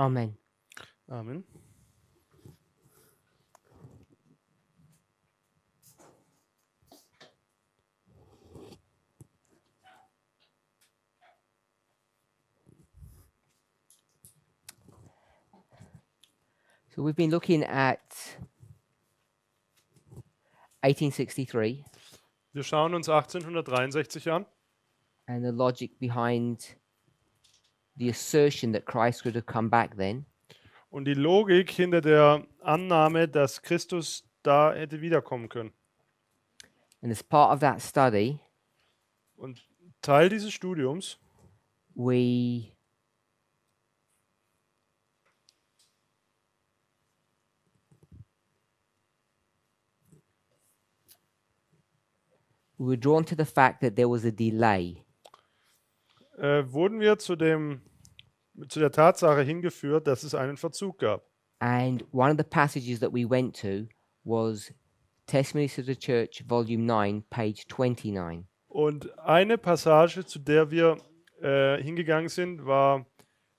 Amen. Amen. So we've been looking at 1863 Wir schauen uns 1863 an and the logic behind the assertion that Christ would have come back then. und die Logik hinter der Annahme, dass Christus da hätte wiederkommen können. And as part of that study, Und Teil dieses Studiums we we were drawn to the fact that there was a delay äh, wurden wir zu, dem, zu der Tatsache hingeführt, dass es einen Verzug gab. and one of the passages that we went to was testimonies to the church volume 9 page 29 Und eine Passage, zu der wir äh, hingegangen sind, war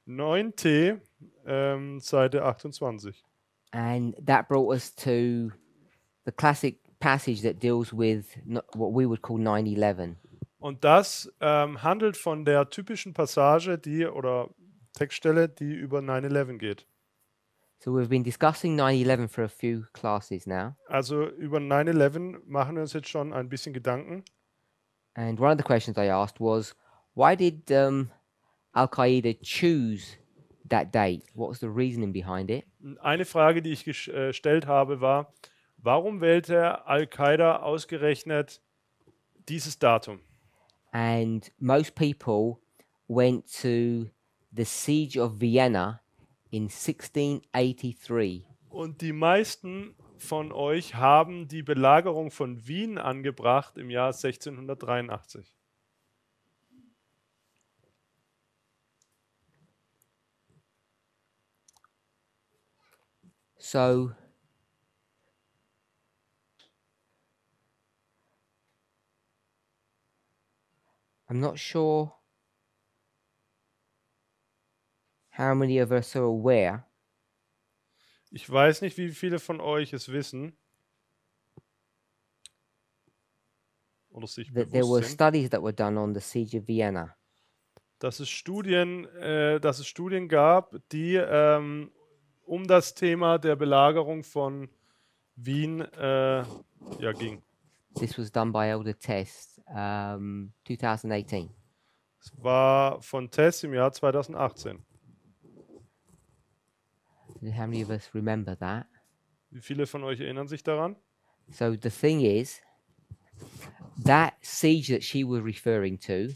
9t, ähm, Seite 28. and that brought us to the classic passage that deals with no- what we would call 9-11 Und das ähm, handelt von der typischen Passage, die oder Textstelle, die über 9-11 geht. so we've been discussing 9-11 for a few classes now Also über 9-11 machen wir uns jetzt schon ein bisschen Gedanken. And one of the questions I asked was, why did um, Al Qaeda choose that date? What was the reasoning behind it? Eine Frage, die ich äh, gestellt habe, war, warum wählte Al-Qaida ausgerechnet dieses Datum? And most people went to the siege of Vienna in 1683. Und die meisten von euch haben die Belagerung von Wien angebracht im Jahr 1683. So I'm not sure how many of us are aware Ich weiß nicht, wie viele von euch es wissen oder sich that there were bewusst sind, studies that were done on the siege of Vienna. dass es Studien, äh, dass es Studien gab, die ähm, um das Thema der Belagerung von Wien äh, ja, ging. This was done by Elder Test, um, 2018. Es war von Tess im Jahr 2018. How many of us remember that? Wie viele von euch erinnern sich daran? So the thing is, that siege that she was referring to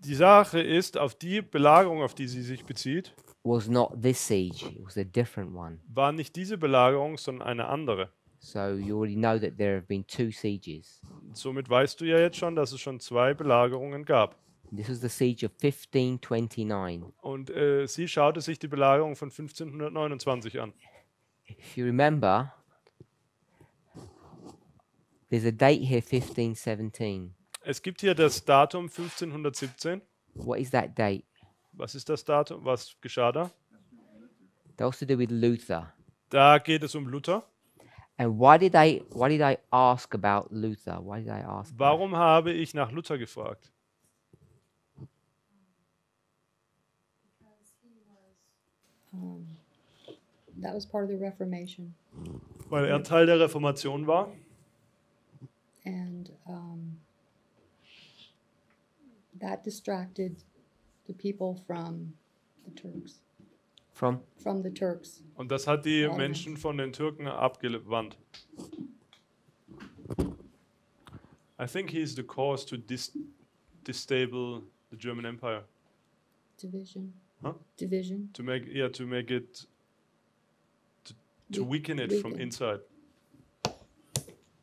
Die Sache ist, auf die Belagerung, auf die sie sich bezieht, was not this siege; it was a different one. war nicht diese Belagerung, sondern eine andere. So you already know that there have been two sieges. Somit weißt du ja jetzt schon, dass es schon zwei Belagerungen gab. This was the siege of 1529. Und äh, sie schaute sich die Belagerung von 1529 an. If you remember, there's a date here, 1517. Es gibt hier das Datum 1517. What is that date? Was ist das Datum? Was geschah da? That's to do with Luther. Da geht es um Luther. And why did I why did I ask about Luther? Why did I ask? Warum habe ich nach Luther gefragt? Um, that was part of the Reformation. Weil er Teil der Reformation war. And um, that distracted the people from the Turks. From From the Turks. Und das hat die Warum? Menschen von den Türken abgewandt. I think he is the cause to dis destable the German Empire. Division. Huh? Division. To make yeah, to make it to, to Weak- weaken it from weaken. inside.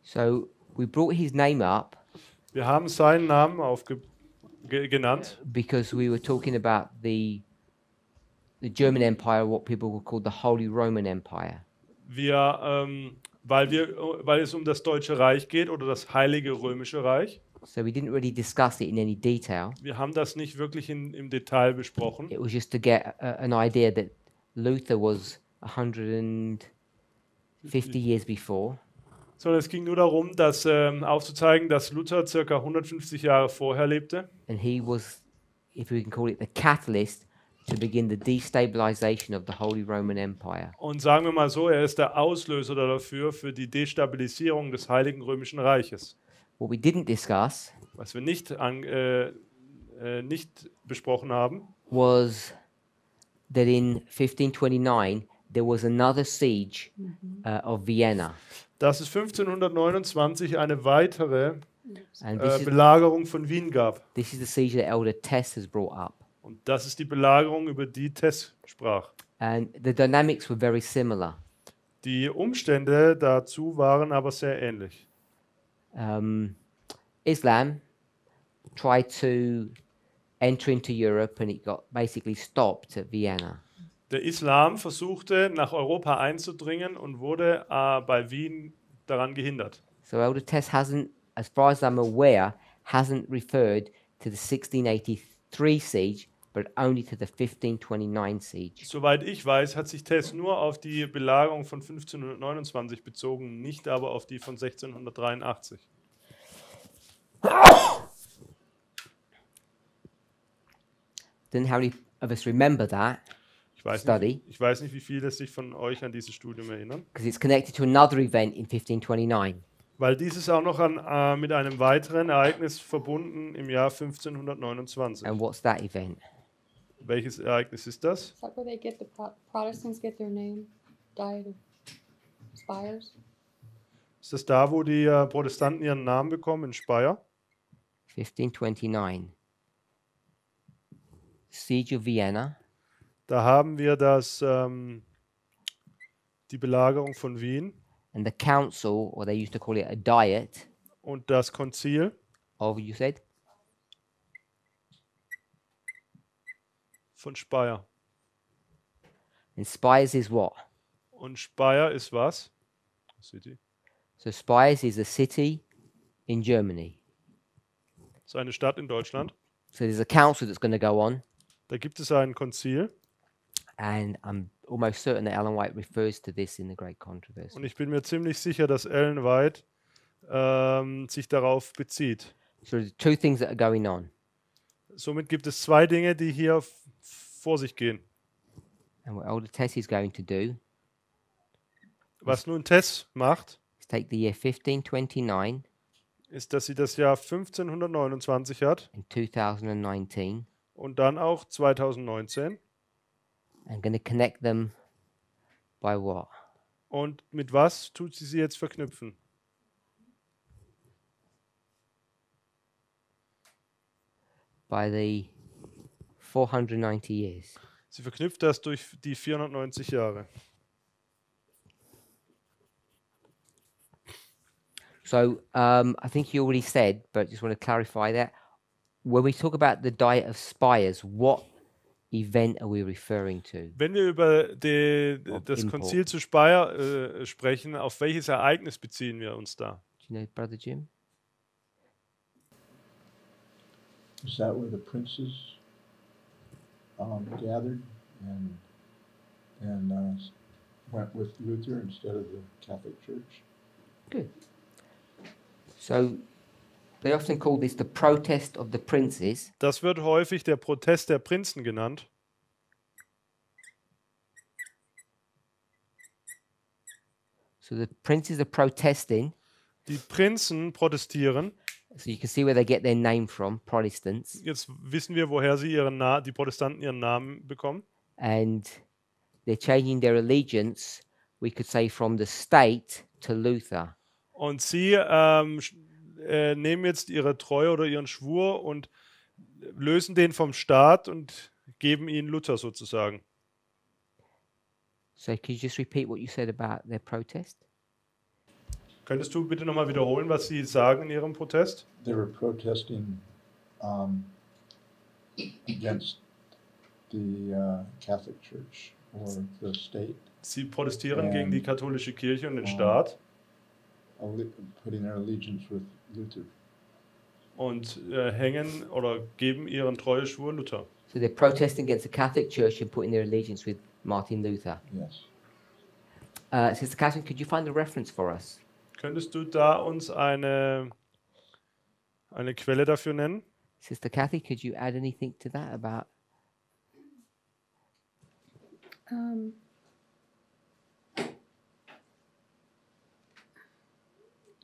so we brought his name up Wir haben seinen Namen aufge ge genannt, because we were talking about the the German Empire, what people would call the Holy Roman Empire. wir, ähm, weil, wir, weil es um das Deutsche Reich geht oder das Heilige Römische Reich. So we didn't really discuss it in any detail. Wir haben das nicht wirklich in, im Detail besprochen. It was just to get a, an idea that Luther was 150 years before, Sondern es ging nur darum, dass, ähm, aufzuzeigen, dass Luther circa 150 Jahre vorher lebte and he was, if we can call it, the catalyst to begin the destabilization of the Holy Roman Empire. und sagen wir mal so, er ist der Auslöser dafür für die Destabilisierung des Heiligen Römischen Reiches. What we didn't discuss Was wir nicht, an, äh, äh, nicht besprochen haben, was that in 1529 there was another siege uh, of Vienna, dass es 1529 eine weitere and this äh, is, Belagerung von Wien gab. this is the siege that Elder Tess has brought up. Und das ist die Belagerung, über die Tess sprach. And the dynamics were very similar. Die Umstände dazu waren aber sehr ähnlich. Um, Islam tried to enter into Europe and it got basically stopped at Vienna. Der Islam versuchte nach Europa einzudringen und wurde äh, bei Wien daran gehindert. So Elder Tess hasn't, as far as I'm aware, hasn't referred to the 1683 siege, but only to the 1529 siege. Soweit ich weiß, hat sich Tess nur auf die Belagerung von 1529 bezogen, nicht aber auf die von 1683. Don't how many of us remember that Ich weiß, Study. nicht, ich weiß nicht, wie viele sich von euch an dieses Studium erinnern, because it's connected to another event in 1529. weil dieses auch noch an, äh, mit einem weiteren Ereignis verbunden im Jahr 1529. And what's that event? Welches Ereignis ist das? Is that where they get the Pro- Protestants get their name? Diet of Spires? Ist das da, wo die äh, Protestanten ihren Namen bekommen, in Speyer? 1529. Siege of Vienna. Da haben wir das, ähm, die Belagerung von Wien and the council, or they used to call it a diet, und das Konzil of you said von Speyer. and Spires is what? Und Speyer ist was? City. So Spires is a city in Germany. Ist eine Stadt in Deutschland. So there's a council that's going to go on, Da gibt es ein Konzil and I'm almost certain that Ellen White refers to this in the Great Controversy. und ich bin mir ziemlich sicher, dass Ellen White ähm, sich darauf bezieht. So there's two things that are going on, Somit gibt es zwei Dinge, die hier vor sich gehen. and what Elder Tess is going to do Was nun Tess macht, is take the year 1529 ist, dass sie das Jahr 1529 hat and 2019 und dann auch 2019. and going to connect them by what? Und mit was tut sie sie jetzt verknüpfen? By the 490 years. Sie verknüpft das durch die 490 Jahre. So um, I think you already said, but just want to clarify that. When we talk about the diet of spires, what event are we referring to? Wenn wir über die, das Import. Konzil zu Speyer äh, sprechen, auf welches Ereignis beziehen wir uns da? Do you know, Brother Jim? Is that where the princes um, gathered and and uh, went with Luther instead of the Catholic Church? Good. So they often call this the protest of the princes. Das wird häufig der Protest der Prinzen genannt. So the princes are protesting. Die Prinzen protestieren. So you can see where they get their name from, Protestants. Jetzt wissen wir, woher sie ihren Na die Protestanten ihren Namen bekommen. And they're changing their allegiance, we could say, from the state to Luther. Und sie ähm, äh, nehmen jetzt ihre Treue oder ihren Schwur und lösen den vom Staat und geben ihn Luther sozusagen. So could you just repeat what you said about their protest? Könntest du bitte nochmal wiederholen, was sie sagen in ihrem Protest? They were protesting um, against the uh, Catholic Church or the state, Sie protestieren gegen die katholische Kirche und den. Staat alle- putting their allegiance with Luther. und äh, hängen oder geben ihren Treueschwur Luther. So they're protesting against the Catholic Church and putting their allegiance with Martin Luther. Yes. Uh, Sister Catherine, could you find the reference for us? Könntest du da uns eine, eine Quelle dafür nennen? Sister Kathy, could you add anything to that about? Um,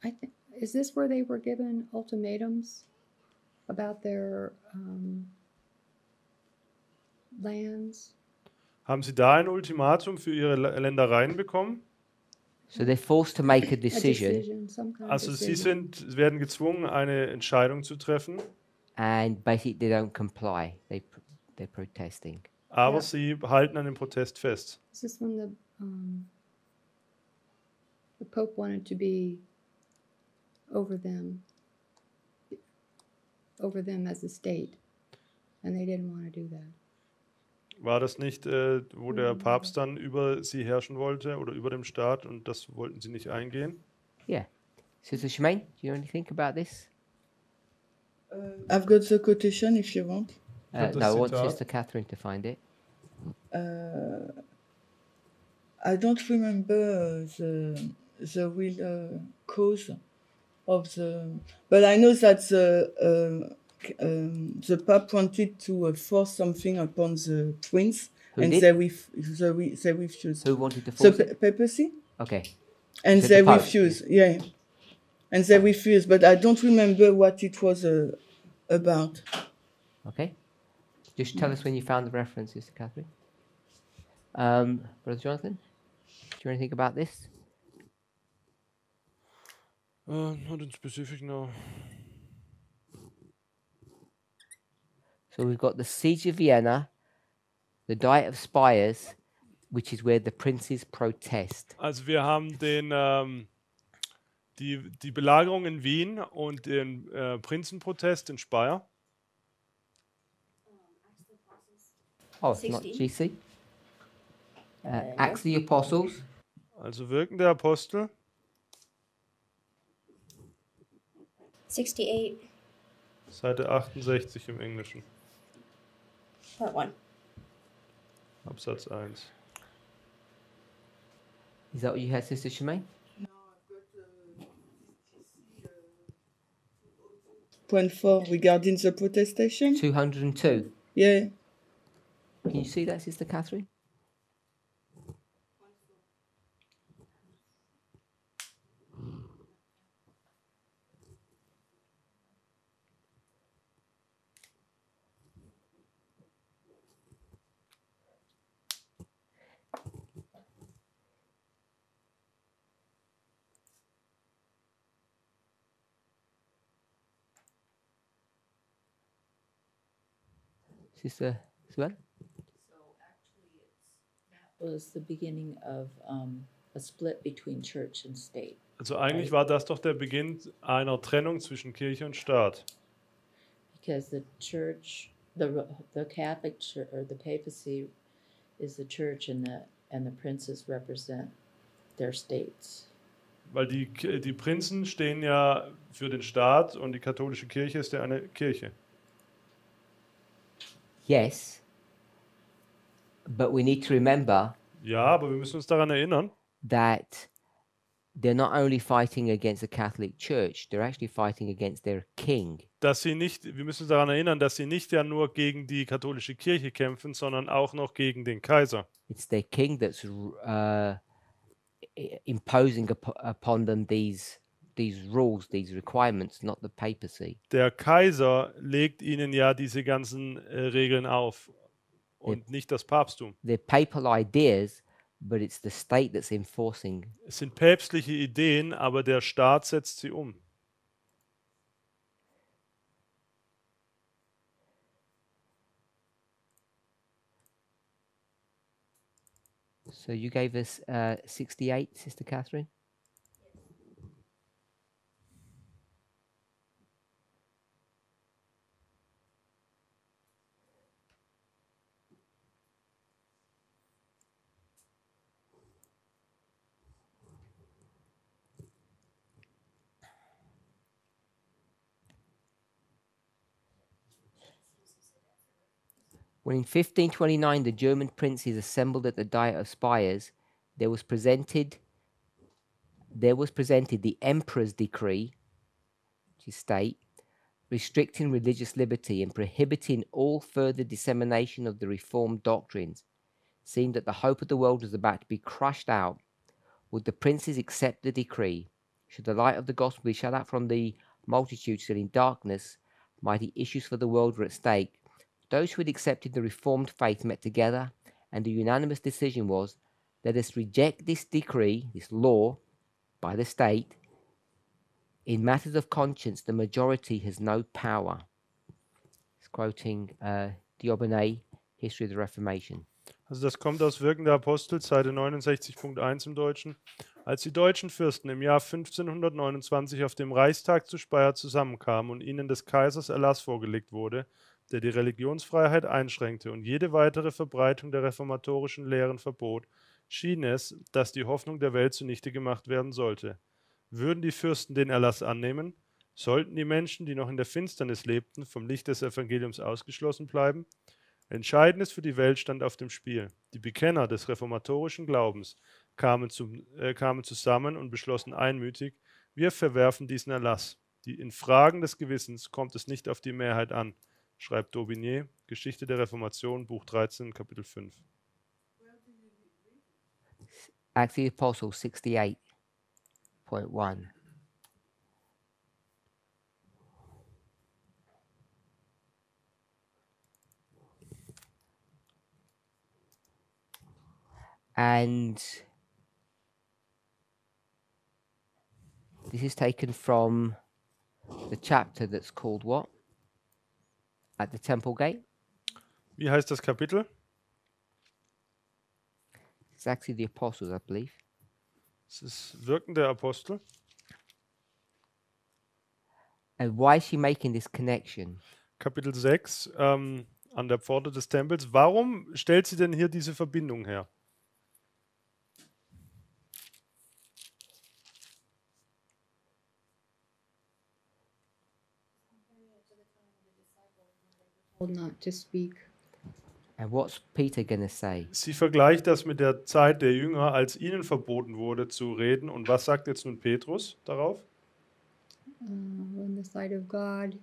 I think, is this where they were given ultimatums about their um, lands? Haben Sie da ein Ultimatum für Ihre L- Ländereien bekommen? So they're forced to make a A decision, decision, kind of Also Sie decision. sind, werden gezwungen, eine Entscheidung zu treffen, and basically they don't comply. They, they're protesting. aber Ja. Sie halten an dem Protest fest. This Is when the um, the Pope wanted to be over them, over them as a state, and they didn't want to do that. War das nicht, äh, wo der Mhm. Papst dann über Sie herrschen wollte oder über dem Staat und das wollten Sie nicht eingehen? Yeah. Sister Shemaine, do you know anything about this? I've got the quotation if you want. Uh, no, I want. Sister Catherine to find it. Uh, I don't remember uh, the the real uh, cause of the, but I know that the uh, um, the Pope wanted to uh, force something upon the prince, Who and did? they ref- they, re- they refused. Who wanted to The force pa- it? papacy, Okay. and So the they Pope. refused. Yeah, and they refused, but I don't remember what it was uh, about. Okay. Just tell us when you found the reference, Sister Catherine. Um, Brother Jonathan, do you know anything about this? Uh, not in specific, no. So we've got the Siege of Vienna, the Diet of Spires, which is where the princes protest. Also wir haben den, ähm, die, die Belagerung in Wien und den äh, Prinzenprotest in Speyer. Oh, it's not 16. GC. Uh, Acts of the Apostles, Also Wirken der Apostel. 68, Seite 68 im Englischen, part 1. Absatz 1. is that what you had, Sister Shemaine? Point four regarding the protestation. 202. Yeah. Can you see that, Sister Catherine? Sister Sue? was the beginning of um, a split between church and state. Also eigentlich war das doch der Beginn einer Trennung zwischen Kirche und Staat. Because the church, the, the Catholic Church, or the papacy is the church and the, and the princes represent their states. Weil die, die Prinzen stehen ja für den Staat und die katholische Kirche ist ja eine Kirche. Yes. But we need to remember Ja, aber wir müssen uns daran erinnern, that they're not only fighting against the Catholic Church, they're actually fighting against their king. dass sie nicht, wir müssen uns daran erinnern, dass sie nicht ja nur gegen die katholische Kirche kämpfen, sondern auch noch gegen den Kaiser. It's their king that's uh, imposing upo- upon them these these rules, these requirements, not the papacy. Der Kaiser legt ihnen ja diese ganzen äh, Regeln auf und nicht das Papsttum. They're papal ideas, but it's the state that's enforcing. Es sind päpstliche Ideen, aber der Staat setzt sie um. So you gave us uh, 68, Sister Catherine? When in 1529 the German princes assembled at the Diet of Spires, there was presented there was presented the emperor's decree, which is state, restricting religious liberty and prohibiting all further dissemination of the reformed doctrines, seeing that the hope of the world was about to be crushed out. Would the princes accept the decree? Should the light of the gospel be shut out from the multitude still in darkness, mighty issues for the world were at stake. Those who had accepted the reformed faith met together, and the unanimous decision was let us reject this decree, this law, by the state. In matters of conscience, the majority has no power. It's quoting uh, History of the Reformation. Also das kommt aus Wirken der Apostel, Seite 69.1 im Deutschen. Als die deutschen Fürsten im Jahr 1529 auf dem Reichstag zu Speyer zusammenkamen und ihnen des Kaisers Erlass vorgelegt wurde, der die Religionsfreiheit einschränkte und jede weitere Verbreitung der reformatorischen Lehren verbot, schien es, dass die Hoffnung der Welt zunichte gemacht werden sollte. Würden die Fürsten den Erlass annehmen? Sollten die Menschen, die noch in der Finsternis lebten, vom Licht des Evangeliums ausgeschlossen bleiben? Entscheidendes für die Welt stand auf dem Spiel. Die Bekenner des reformatorischen Glaubens kamen, zum, äh, kamen zusammen und beschlossen einmütig, wir verwerfen diesen Erlass. Die, in Fragen des Gewissens kommt es nicht auf die Mehrheit an, schreibt Daubigné, Geschichte der Reformation, Buch 13, Kapitel 5. Acts of the Apostles 68.1. And this is taken from the chapter that's called what? At the Temple Gate. Wie heißt das Kapitel? It's actually the Apostles, I believe. Es ist Wirken der Apostel. And why is she making this connection? Kapitel 6, ähm, an der Pforte des Tempels. Warum stellt sie denn hier diese Verbindung her? Told not to speak. And what's Peter going to say? Sie vergleicht das mit der Zeit der Jünger, als ihnen verboten wurde zu reden. Und was sagt jetzt nun Petrus darauf? Uh, on the side of God.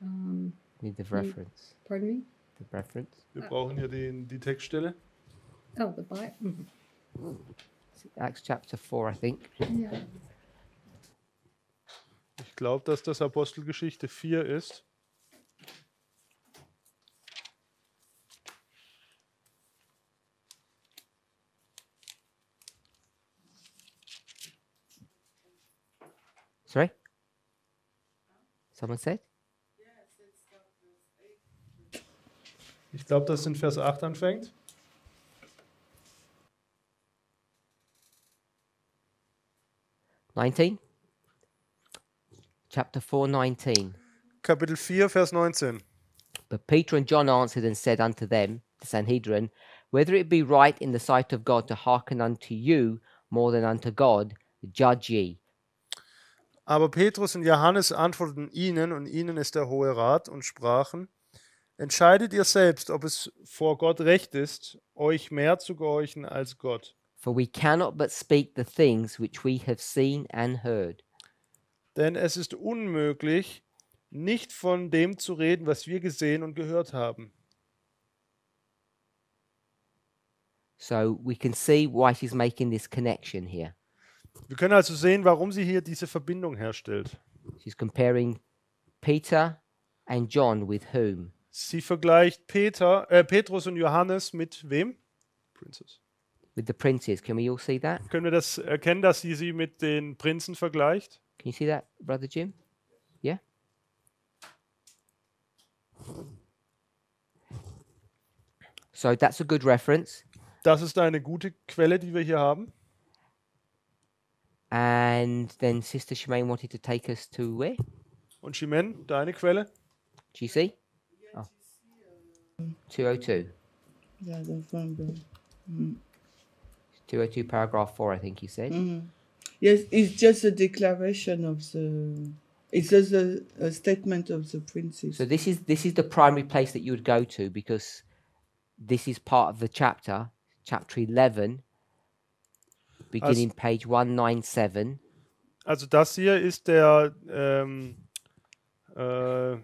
Um, Need the reference. pardon me? The reference. Wir brauchen hier die, die Textstelle. Oh, the Bible. Acts chapter 4, I think. Yeah. Ich glaube, dass das Apostelgeschichte 4 ist. Sorry? Someone said? Ich glaube, dass es in Vers 8 anfängt. Nineteen. Chapter four, nineteen. Kapitel 4, Vers 19. But Peter and John answered and said unto them, the Sanhedrin, whether it be right in the sight of God to hearken unto you more than unto God, judge ye. Aber Petrus und Johannes antworteten ihnen, und ihnen ist der Hohe Rat, und sprachen, Entscheidet ihr selbst, ob es vor Gott recht ist, euch mehr zu gehorchen als Gott. For we cannot but speak the things which we have seen and heard. Denn es ist unmöglich, nicht von dem zu reden, was wir gesehen und gehört haben. So we can see why she's making this connection here. Wir können also sehen, warum sie hier diese Verbindung herstellt. She's comparing Peter and John with whom? Sie vergleicht Peter, äh, Petrus und Johannes mit wem? Princess. With the princes. Can we all see that? Können wir das erkennen, dass sie sie mit den Prinzen vergleicht? Can you see that, Brother Jim? Yeah? So that's a good reference. Das ist eine gute Quelle, die wir hier haben. And then Sister Shemaine wanted to take us to where? Und Shimen, deine Quelle? Do you see? Oh. 202. Yeah, the November. 202, paragraph 4, I think you said. Mm. Yes, it's just a declaration of the It's just a, a statement of the princes. So this is this is the primary place that you would go to because this is part of the chapter, chapter 11, beginning page 197. Also das hier ist der ähm, äh,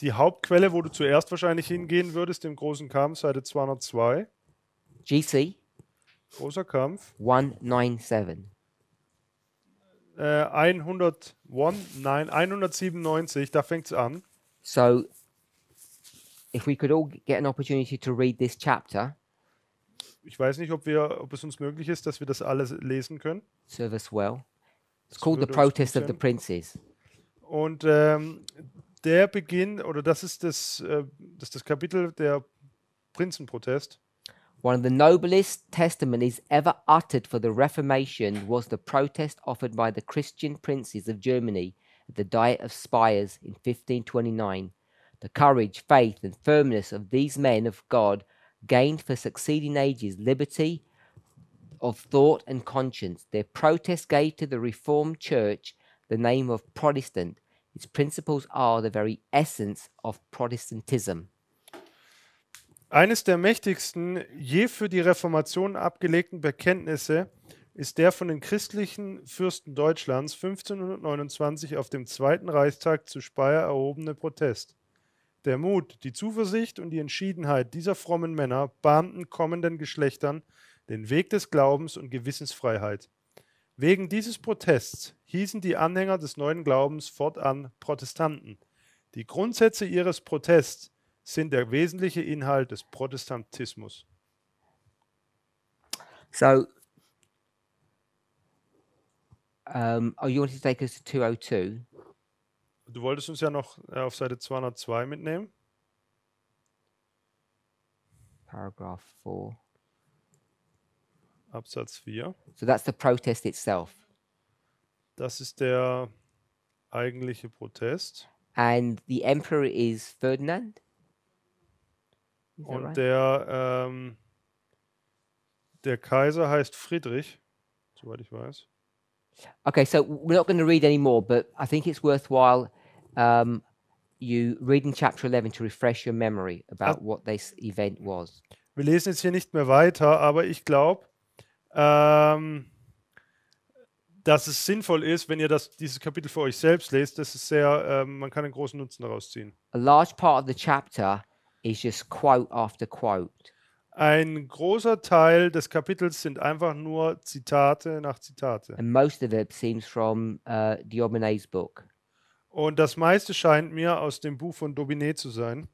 die Hauptquelle, wo du zuerst wahrscheinlich hingehen würdest, im großen Kampf, Seite 202. GC Großer Kampf. 197. Äh, 101, nein, 197, da fängt es an. So if we could all get an opportunity to read this chapter, Ich weiß nicht, ob, wir, ob es uns möglich ist, dass wir das alles lesen können. serve us well. It's called the protest of the princes. Und ähm, der Beginn, oder das ist das, äh, das, ist das Kapitel der Prinzenprotest. One of the noblest testimonies ever uttered for the Reformation was the protest offered by the Christian princes of Germany at the Diet of Spires in 1529. The courage, faith, and firmness of these men of God gained for succeeding ages liberty of thought and conscience. Their protest gave to the Reformed Church the name of Protestant. Its principles are the very essence of Protestantism. Eines der mächtigsten je für die Reformation abgelegten Bekenntnisse ist der von den christlichen Fürsten Deutschlands 1529 auf dem Zweiten Reichstag zu Speyer erhobene Protest. Der Mut, die Zuversicht und die Entschiedenheit dieser frommen Männer bahnten kommenden Geschlechtern den Weg des Glaubens und Gewissensfreiheit. Wegen dieses Protests hießen die Anhänger des neuen Glaubens fortan Protestanten. Die Grundsätze ihres Protests sind der wesentliche Inhalt des Protestantismus. So, um, oh, you wanted to take us to 202? Du wolltest uns ja noch äh, auf Seite 202 mitnehmen. Paragraph 4. Absatz 4. So that's the protest itself. Das ist der eigentliche Protest. And the emperor is Ferdinand? Is Und right? der, ähm, der Kaiser heißt Friedrich, soweit ich weiß. Okay, so we're not going to read any more, but I think it's worthwhile um, you reading chapter 11 to refresh your memory about what this event was. Wir lesen jetzt hier nicht mehr weiter, aber ich glaube, ähm, dass es sinnvoll ist, wenn ihr das, dieses Kapitel für euch selbst lest. Das ist sehr, ähm, man kann einen großen Nutzen daraus ziehen. A large part of the chapter is just quote after quote. Ein großer Teil des Kapitels sind einfach nur Zitate nach Zitate. And most of it seems from uh, Diomedes' book. Und das meiste scheint mir aus dem Buch von Daubigné zu sein.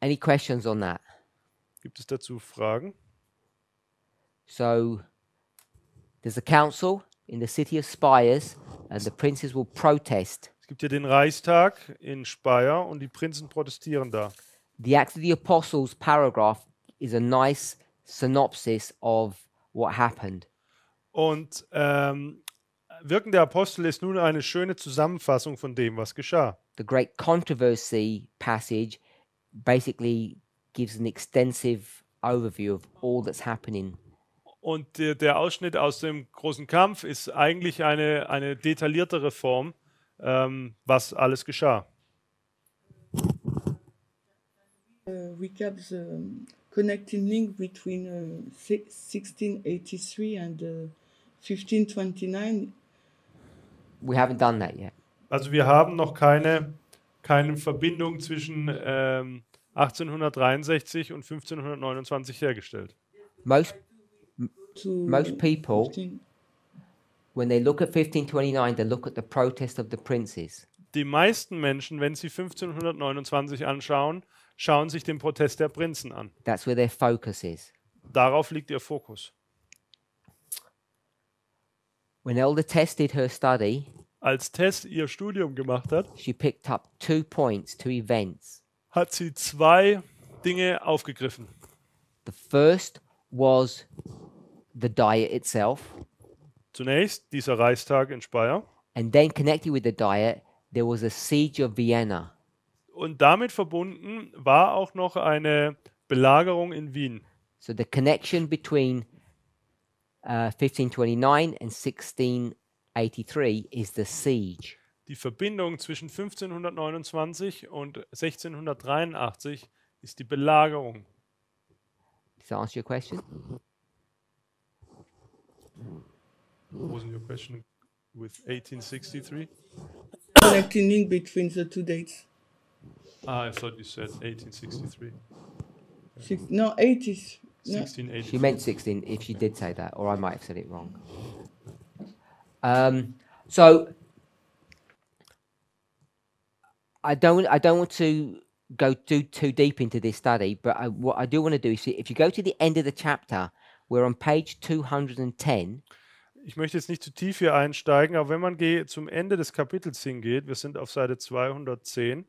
Any questions on that? Gibt es dazu Fragen? So there's a council in the city of Spires, and the princes will protest. Es gibt hier den Reichstag in Speyer und die Prinzen protestieren da. The Acts of the Apostles paragraph is a nice synopsis of what happened. Und ähm, Wirken der Apostel ist nun eine schöne Zusammenfassung von dem, was geschah. The great controversy passage basically gives an extensive overview of all that's happening. Und der, der Ausschnitt aus dem großen Kampf ist eigentlich eine, eine detailliertere Form, ähm, was alles geschah. uh, recap the connecting link between uh, si- 1683 and uh, 1529. We haven't done that yet. Also wir haben noch keine, keine Verbindung zwischen ähm, 1863 und 1529 hergestellt. Most Most people- 15 when they look at 1529, they look at the protest of the princes. Die meisten Menschen, wenn sie 1529 anschauen, schauen sich den Protest der Prinzen an. That's where their focus is. Darauf liegt ihr Fokus. When Elder Tess did her study, Als Tess ihr Studium gemacht hat, she picked up two points, two events. hat sie zwei Dinge aufgegriffen. The first was the diet itself, Zunächst dieser Reichstag in Speyer and then connected with the diet, there was a siege of Vienna. und damit verbunden war auch noch eine Belagerung in Wien. So the connection between uh, 1529 and 1583 is the siege. Die Verbindung zwischen 1529 und 1683 ist die Belagerung. Does that answer your question? What wasn't your question with 1863? Connecting link between the two dates. Ah, I thought you said 1863. Six, no, 80s. No. 1680. She meant 16 if she did say that, or I might have said it wrong. Um, so I don't I don't want to go too too deep into this study, but I, what I do want to do is see if you go to the end of the chapter, we're on page 210. Ich möchte jetzt nicht zu tief hier einsteigen, aber wenn man ge- zum Ende des Kapitels hingeht, wir sind auf Seite 210.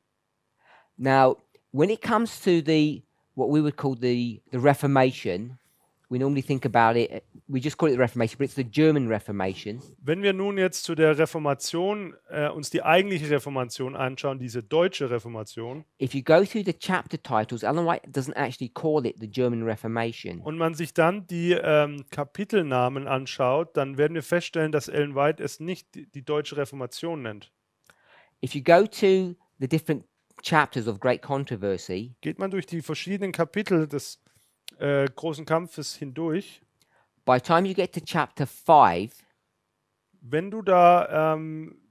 Now, when it comes to the what we would call the the Reformation, we normally think about it. We just call it the Reformation, but it's the German Reformation. Wenn wir nun jetzt zu der Reformation äh, uns die eigentliche Reformation anschauen, diese deutsche Reformation, If you go through the chapter titles, Ellen White doesn't actually call it the German Reformation. und man sich dann die ähm, Kapitelnamen anschaut, dann werden wir feststellen, dass Ellen White es nicht die, die deutsche Reformation nennt. If you go to the different chapters of Great Controversy, Geht man durch die verschiedenen Kapitel des äh, großen Kampfes hindurch, by the time you get to chapter 5, wenn du da ähm,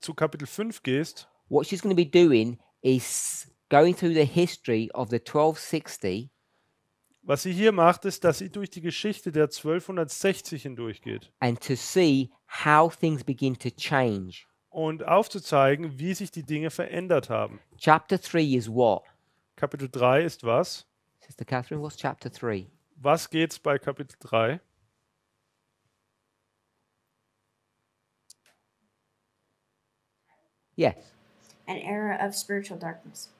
zu Kapitel 5 gehst, what she's going to be doing is going through the history of the 1260 was sie hier macht, ist, dass sie durch die Geschichte der 1260 hindurchgeht. And to see how things begin to change. Und aufzuzeigen, wie sich die Dinge verändert haben. Chapter 3 is what? Kapitel 3 ist was? Sister Catherine, what's chapter 3? Was geht's bei Kapitel 3? Yes. An era of spiritual darkness.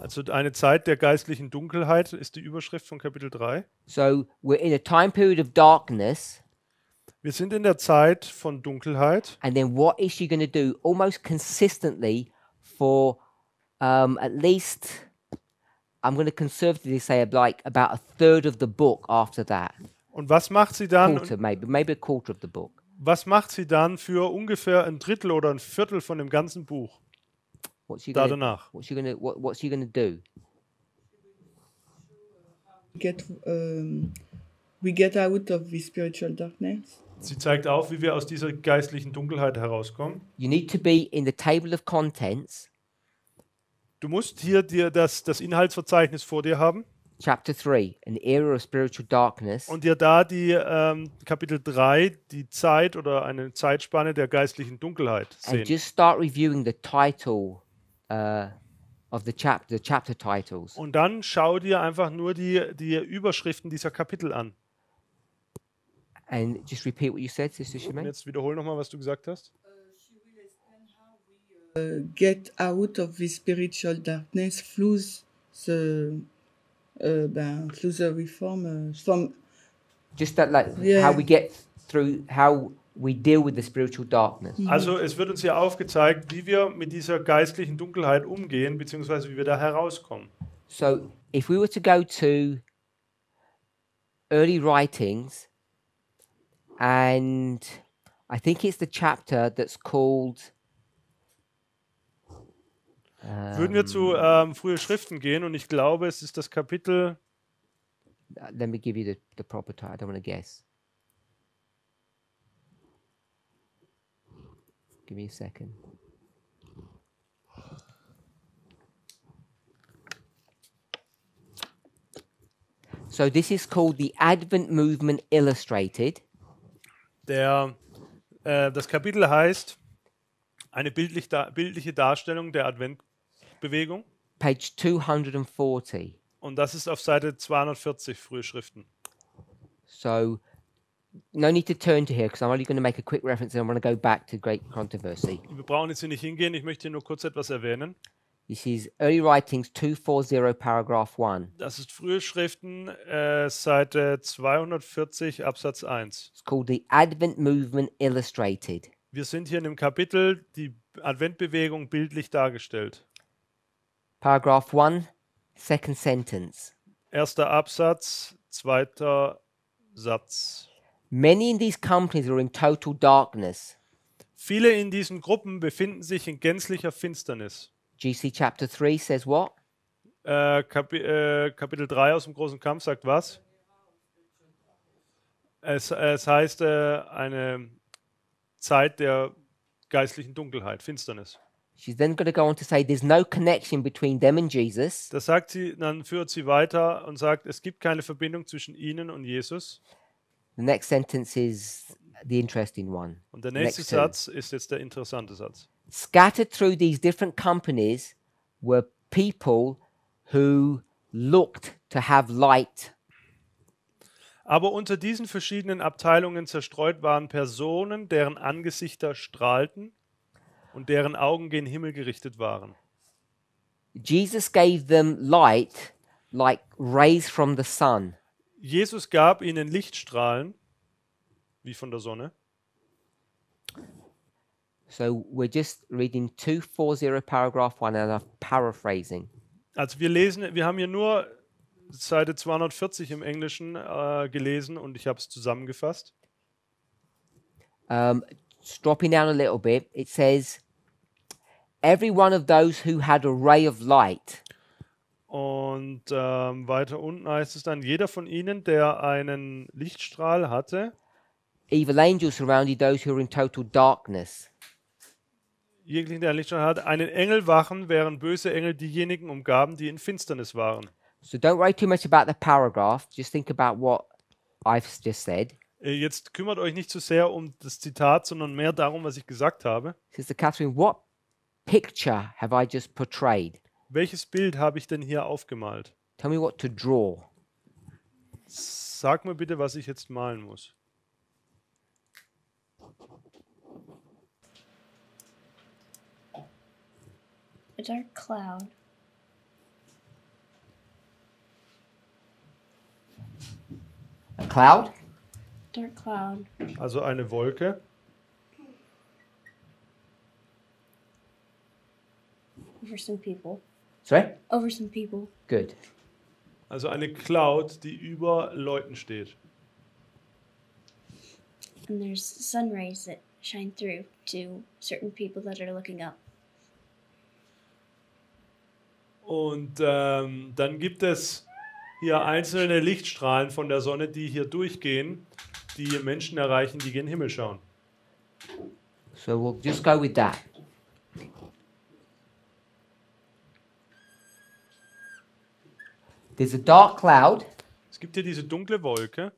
Also eine Zeit der geistlichen Dunkelheit ist die Überschrift von Kapitel 3. So we're in a time period of darkness, Wir sind in der Zeit von Dunkelheit and then what is she going to do almost consistently for um, at least, I'm going to conservatively say like about a third of the book after that. und was macht sie dann? Quarter, maybe, maybe a quarter of the book. Was macht sie dann für ungefähr ein Drittel oder ein Viertel von dem ganzen Buch? What's she Da to danach. What's she to what, What's she going to do? Get, um, we get out of the spiritual darkness. Sie zeigt auf, wie wir aus dieser geistlichen Dunkelheit herauskommen. You need to be in the table of contents, Du musst hier dir das, das Inhaltsverzeichnis vor dir haben chapter three, an era of spiritual darkness, und dir da die ähm, Kapitel 3, die Zeit oder eine Zeitspanne der geistlichen Dunkelheit and sehen. just start reviewing the title uh, of the chapter, the chapter titles. Und dann schau dir einfach nur die, die Überschriften dieser Kapitel an. And just repeat what you said, Sister Und Shemaine. jetzt wiederhol nochmal, was du gesagt hast. Uh, get out of the spiritual darkness through the, uh, ben, through the reform uh, from Just that, like Yeah. how we get through, how we deal with the spiritual darkness. Also es wird uns hier aufgezeigt, wie wir mit dieser geistlichen Dunkelheit umgehen, beziehungsweise wie wir da herauskommen. So, if we were to go to early writings, and I think it's the chapter that's called. Würden wir zu ähm, frühe Schriften gehen und ich glaube, es ist das Kapitel, Uh, let me give you the, the proper title. I don't want to guess. Give me a second. So this is called the Advent Movement Illustrated. Der, äh, das Kapitel heißt eine bildlich da, bildliche Darstellung der Adventbewegung page 240. und das ist auf Seite 240 frühe Schriften. So, no need to turn to here because I'm only going to make a quick reference and I want to go back to Great Controversy. Wir brauchen jetzt hier nicht hingehen, ich möchte hier nur kurz etwas erwähnen. This is Early Writings 240, paragraph 1. Das ist frühe Schriften, äh, Seite 240 Absatz 1. It's called the Advent Movement Illustrated. Wir sind hier in dem Kapitel die Adventbewegung bildlich dargestellt. Paragraph 1, second sentence. Erster Absatz, zweiter Satz. Many in these companies are in total darkness. Viele in diesen Gruppen befinden sich in gänzlicher Finsternis. GC chapter 3 says what? Äh, Kapi äh, Kapitel 3 aus dem großen Kampf sagt was? Es, es heißt äh, eine Zeit der geistlichen Dunkelheit, Finsternis. She's then going to go on to say there's no connection between them and Jesus. Das sagt sie, dann führt sie weiter und sagt, es gibt keine Verbindung zwischen ihnen und Jesus. The next sentence is the interesting one. Und der nächste. Satz ist jetzt der interessante Satz. Scattered through these different companies were people who looked to have light. Aber unter diesen verschiedenen Abteilungen zerstreut waren Personen, deren Angesichter strahlten und deren Augen gen Himmel gerichtet waren. Jesus gave them light like rays from the sun. Jesus gab ihnen Lichtstrahlen, wie von der Sonne. So we're just reading 240 paragraph 1 and I'm paraphrasing. Also wir lesen, wir haben hier nur Seite 240 im Englischen äh, gelesen und ich habe es zusammengefasst. Um, dropping down a little bit, it says, Every one of those who had a ray of light Und ähm, weiter unten heißt es dann, jeder von ihnen, der einen Lichtstrahl hatte, evil angels surrounded those who were in total darkness. Jeglichen, der Lichtstrahl hatte, einen Engel wachen, während böse Engel diejenigen umgaben, die in Finsternis waren. So don't worry too much about the paragraph. Just think about what I've just said. Äh, Jetzt kümmert euch nicht zu sehr um das Zitat, sondern mehr darum, was ich gesagt habe. Sister Catherine, what picture have I just portrayed? Welches Bild habe ich denn hier aufgemalt? Tell me what to draw. Sag mir bitte, was ich jetzt malen muss. A dark cloud. A cloud? Dark cloud. Also eine Wolke. Over some people. Sorry? Over some people. Good. Also eine Cloud, die über Leuten steht. And there's sun rays that shine through to certain people that are looking up. Und ähm, dann gibt es hier einzelne Lichtstrahlen von der Sonne, die hier durchgehen, die Menschen erreichen, die gen Himmel schauen. So we'll just go with that. There's a dark cloud, Es gibt hier diese dunkle Wolke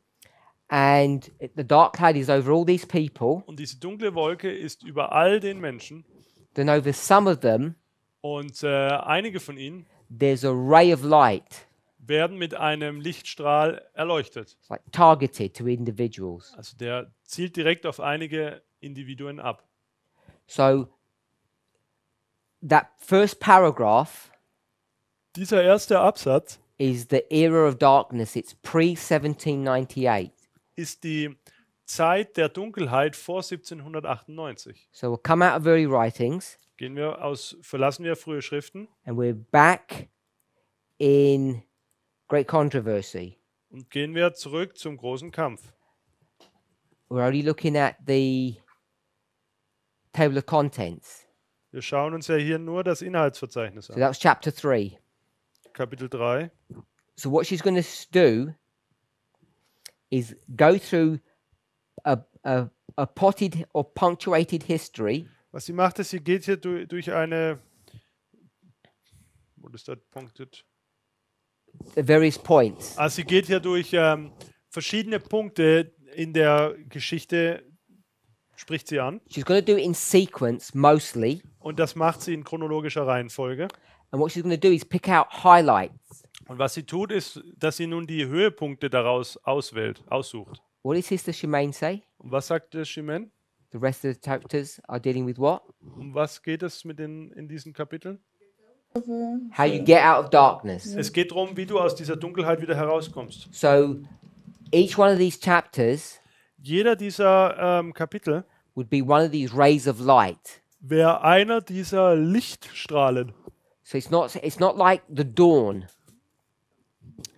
and the dark cloud is over all these people. und diese dunkle Wolke ist über all den Menschen Then over some of them, und äh, einige von ihnen there's a ray of light. werden mit einem Lichtstrahl erleuchtet. It's like targeted to individuals. Also der zielt direkt auf einige Individuen ab. So that first paragraph Dieser erste Absatz is the era of darkness. It's pre 1798. ist die Zeit der Dunkelheit vor 1798. So we'll come out of early writings Gehen wir aus, verlassen wir frühe Schriften and we're back in great controversy. und gehen wir zurück zum großen Kampf. We're only looking at the table of contents. Wir schauen uns ja hier nur das Inhaltsverzeichnis So an. that's chapter 3. Kapitel 3. So what she's going to do is go through a, a, a potted or punctuated history Was sie macht, ist, sie geht hier durch, durch eine. Wo ist das punktet? at various points. Also sie geht hier durch ähm, verschiedene Punkte in der Geschichte, spricht sie an. She's going to do it in sequence mostly. Und das macht sie in chronologischer Reihenfolge. And what she's going to do is pick out highlights. Und was sie tut, ist, dass sie nun die Höhepunkte daraus auswählt, aussucht. What did Sister Shemaine say? Und was sagt der Shimen? The rest of the chapters are dealing with what? Um was geht es mit den, in diesen Kapiteln? How you get out of darkness. Es geht darum, wie du aus dieser Dunkelheit wieder herauskommst. So each one of these chapters Jeder dieser ähm, Kapitel would be one of these rays of light. wäre einer dieser Lichtstrahlen. So it's not it's not like the dawn.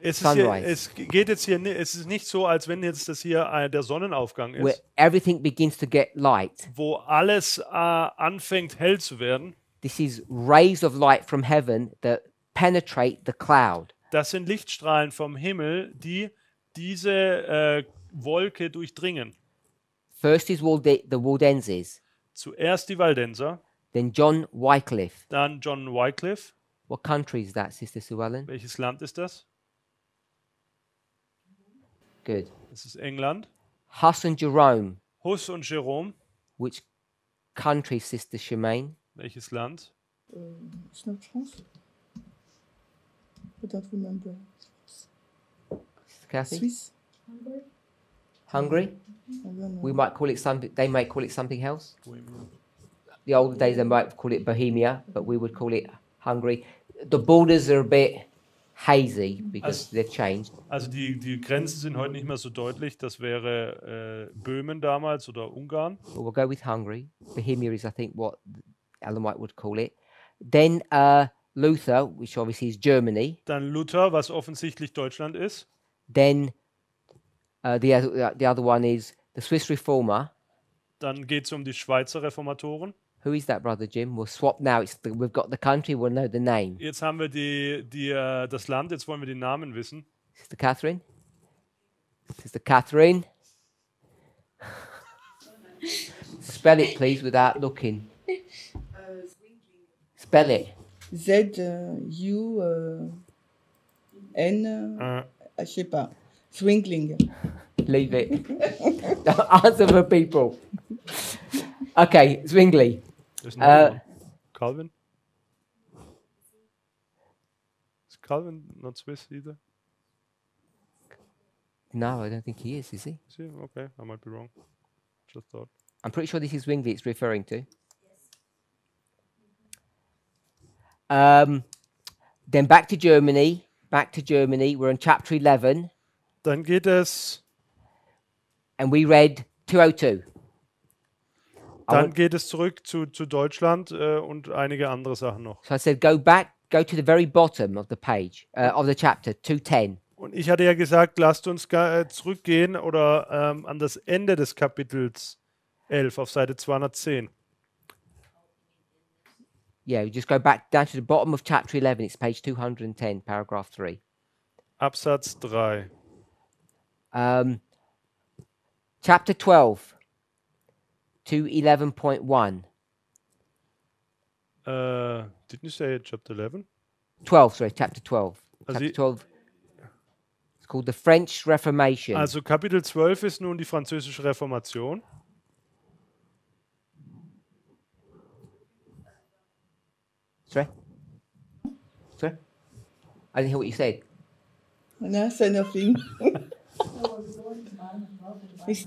Es, ist hier, sunrise, es geht jetzt hier, es ist nicht so, als wenn jetzt das hier äh, der Sonnenaufgang where ist, everything begins to get light. wo alles äh, anfängt hell zu werden. This is rays of light from heaven that penetrate the cloud. Das sind Lichtstrahlen vom Himmel, die diese äh, Wolke durchdringen. First is Walde- the Waldenses, Zuerst die Waldenser, then John Wycliffe. dann John Wycliffe. What country is that, Sister Sue Ellen? Welches Land ist das? Good. This is England. Huss and Jerome. Hus und Jerome. Which country, Sister Shemaine? Welches Land? Uh, it's not France. I don't remember. Sister Kathy? Swiss? Hungary? I. We might call it something. They might call it something else. The older days they might call it Bohemia, but we would call it Hungary. The borders are a bit hazy because As- they've changed. Also die, die Grenzen sind heute nicht mehr so deutlich. Das wäre äh, Böhmen damals oder Ungarn. We'll go with Hungary. Bohemia is, I think, what Ellen White would call it. Then uh, Luther, which obviously is Germany. Dann Luther, was offensichtlich Deutschland ist. Then uh, the other the other one is the Swiss Reformer. Dann geht es um die Schweizer Reformatoren. Who is that, brother Jim? We'll swap now. It's the, we've got the country. We'll know the name. Jetzt haben wir die, die, äh, das Land, jetzt wollen wir die Namen wissen. Sister Catherine. Sister Catherine. Spell it, please, without looking. Spell it. Z, uh, U, uh, N, uh, Äh, je sais pas. Swingling. Leave it. Answer for people. Okay, Zwingli. Noch Äh, jemand. Calvin? Ist Calvin not Swiss either? No, I don't think he is, is he? Is he? Okay, I might be wrong. Just thought. I'm pretty sure this is Zwingli it's referring to. Um, then back to Germany. Back to Germany. We're on chapter 11, Dann geht es, and we read 202. Dann geht es zurück zu, zu Deutschland äh, und einige andere Sachen noch. So I said, go back, go to the very bottom of the page, uh, of the chapter, 210. Und ich hatte ja gesagt, lasst uns äh, zurückgehen oder ähm, an das Ende des Kapitels 11 auf Seite 210. Yeah, just go back down to the bottom of chapter 11. It's page 210, paragraph 3. Absatz 3. Um, chapter 12, 211.1. Äh, uh, didn't you say chapter 11? 12, sorry, chapter 12. Also Chapter 12. It's called the French Reformation. Also Kapitel 12 ist nun die französische Reformation. Sorry? Sorry? I didn't hear what you said. No, say nothing.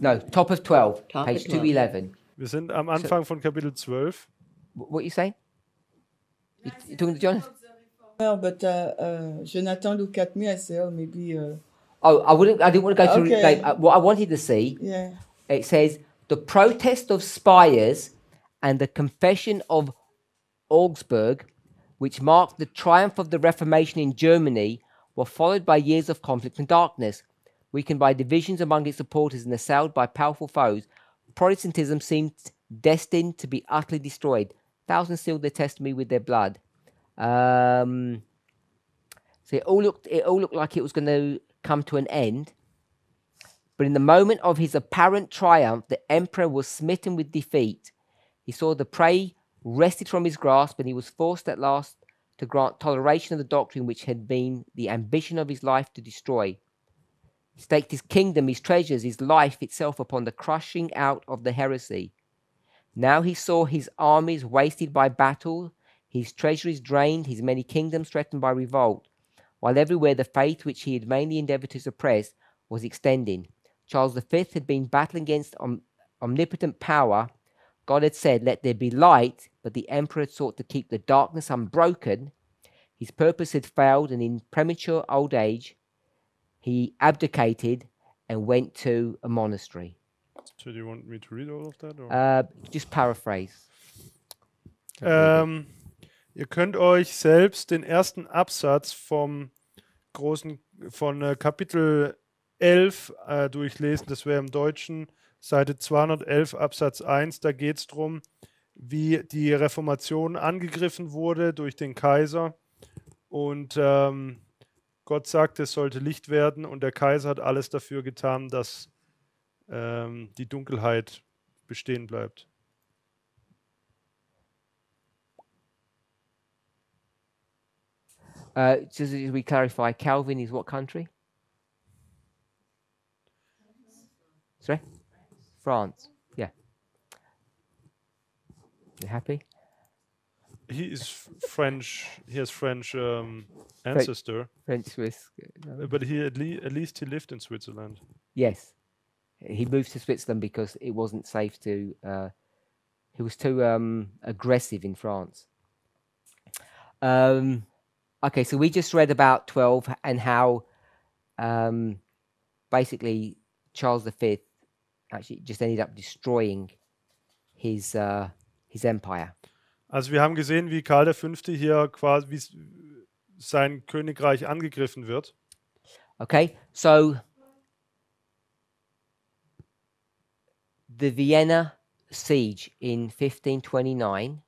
No, top of 12, Top page of 12. 211. Wir sind am Anfang von Kapitel 12. What you saying? You, you talking to John? No, but uh, uh, Jonathan looked at me. I said, oh, maybe, uh, Oh, I wouldn't. I didn't want to go through. Okay. Like, uh, what I wanted to see. yeah. It says the protest of Spires and the confession of Augsburg, which marked the triumph of the Reformation in Germany, were followed by years of conflict and darkness. Weakened by divisions among its supporters and assailed by powerful foes, Protestantism seemed destined to be utterly destroyed. Thousands sealed their testimony with their blood. Um, so it all looked it all looked like it was going to come to an end. But in the moment of his apparent triumph, the emperor was smitten with defeat. He saw the prey wrested from his grasp, and he was forced at last to grant toleration of the doctrine which had been the ambition of his life to destroy. Staked his kingdom, his treasures, his life itself upon the crushing out of the heresy. Now he saw his armies wasted by battle, his treasuries drained, his many kingdoms threatened by revolt, while everywhere the faith which he had vainly endeavored to suppress was extending. Charles V had been battling against om- omnipotent power. God had said, Let there be light, but the emperor had sought to keep the darkness unbroken. His purpose had failed, and in premature old age, he abdicated and went to a monastery. So do you want me to read all of that? Or? Uh, just paraphrase. Ähm, ihr könnt euch selbst den ersten Absatz vom großen, von äh, Kapitel 11 äh, durchlesen. Das wäre im Deutschen Seite 211 Absatz 1. Da geht es darum, wie die Reformation angegriffen wurde durch den Kaiser. Und ähm, Gott sagte, es sollte Licht werden und der Kaiser hat alles dafür getan, dass ähm, die Dunkelheit bestehen bleibt. Uh, just as we clarify, Calvin is what country? Sorry? France. Yeah. You happy? He is French. He has French um, ancestor, French Swiss. uh, but he at, le- at least he lived in Switzerland. Yes. He moved to Switzerland because it wasn't safe to. Uh, he was too um, aggressive in France. Um, okay, so we just read about 12 and how um, basically Charles V actually just ended up destroying his uh, his empire. Also wir haben gesehen, wie Karl V. hier quasi sein Königreich angegriffen wird. Okay, so the Vienna siege in 1529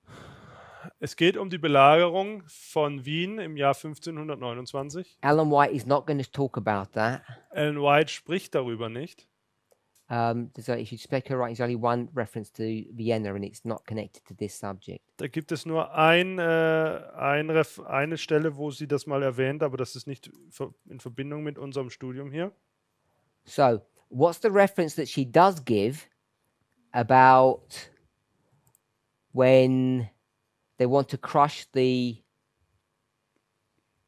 Es geht um die Belagerung von Wien im Jahr 1529. Alan White is not going to talk about that. Ellen White spricht darüber nicht. Um, there's only, if you speculate, right, there's only one reference to Vienna, and it's not connected to this subject. Da gibt es nur ein, äh, ein Ref eine Stelle, wo sie das mal erwähnt, aber das ist nicht in Verbindung mit unserem Studium hier. So, what's the reference that she does give about when they want to crush the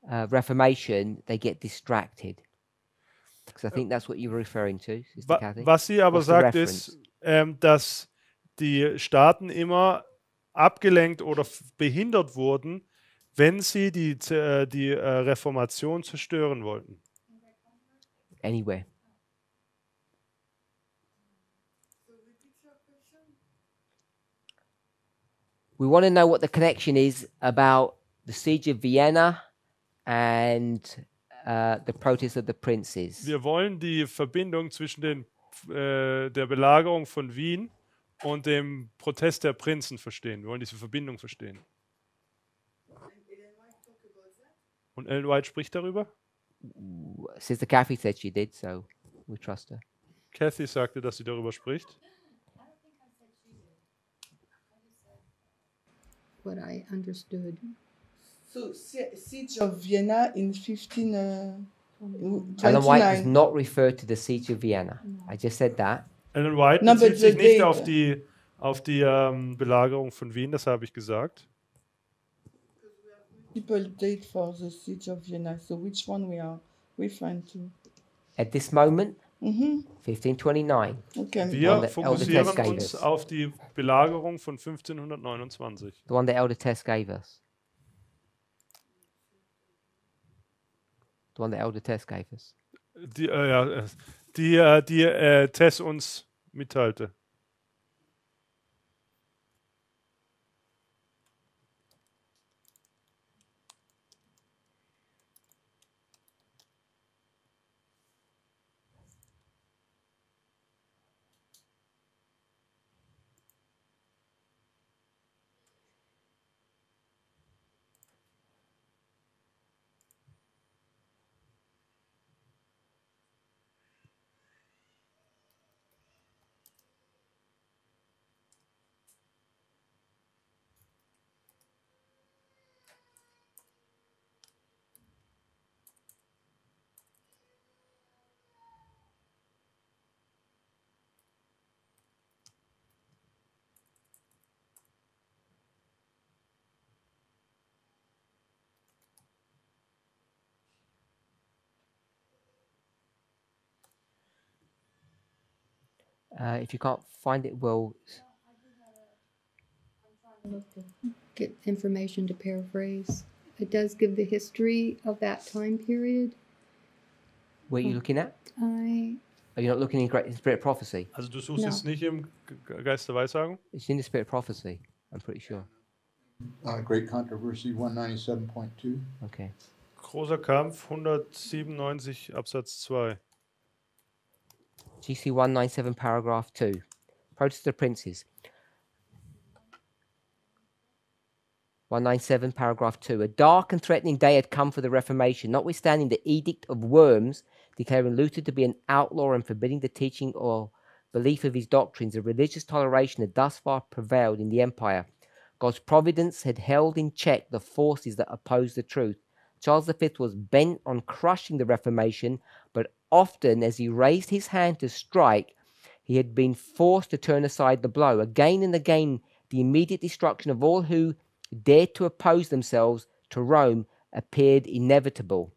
uh, Reformation? They get distracted. Because I think that's what you were referring to, Wa was sie aber What's the sagt, ist, ähm, dass die Staaten immer abgelenkt oder behindert wurden, wenn sie die, äh, die äh, Reformation zerstören wollten. Anywhere. We want to know what the connection is about the siege of Vienna and uh, the protest of the princes. Wir wollen die Verbindung zwischen den, äh, der Belagerung von Wien und dem Protest der Prinzen verstehen. Wir wollen diese Verbindung verstehen. Und Ellen White spricht darüber? Sister Kathy said she did, so we trust her. Kathy sagte, dass sie darüber spricht. What I understood. So, Sie- Siege of Vienna in 15. Uh, Ellen White does 29. not refer to the siege of Vienna. I just said that. Ellen White No, bezieht sich nicht date- auf die, auf die ähm, Belagerung von Wien, das habe ich gesagt. People date for the Siege of Vienna. So, which one we are referring to? At this moment, Mm-hmm. 1529. Okay. Wir the fokussieren Elder uns Test auf die Belagerung von 1529. The one that Elder Tess gave us. The one that Elder Tess gave us. Die, äh, ja, äh, die, äh, die äh, Tess uns mitteilte. Uh, if you can't find it, well, s- Get information to paraphrase. It does give the history of that time period. what are you looking at? I Are you not looking in Great in Spirit Prophecy? Also du suchst No. jetzt nicht im Ge- Ge- Geist der Weissagung? It's in the Spirit of Prophecy. I'm pretty sure. Uh, Great Controversy one ninety-seven point two. Okay. Großer Kampf, 197 Absatz 2. GC 197, paragraph 2. Protest of the Princes. 197, paragraph 2. A dark and threatening day had come for the Reformation, notwithstanding the Edict of Worms declaring Luther to be an outlaw and forbidding the teaching or belief of his doctrines. A religious toleration had thus far prevailed in the empire. God's providence had held in check the forces that opposed the truth. Charles V was bent on crushing the Reformation, but often as he raised his hand to strike, he had been forced to turn aside the blow. Again and again, the immediate destruction of all who dared to oppose themselves to Rome appeared inevitable.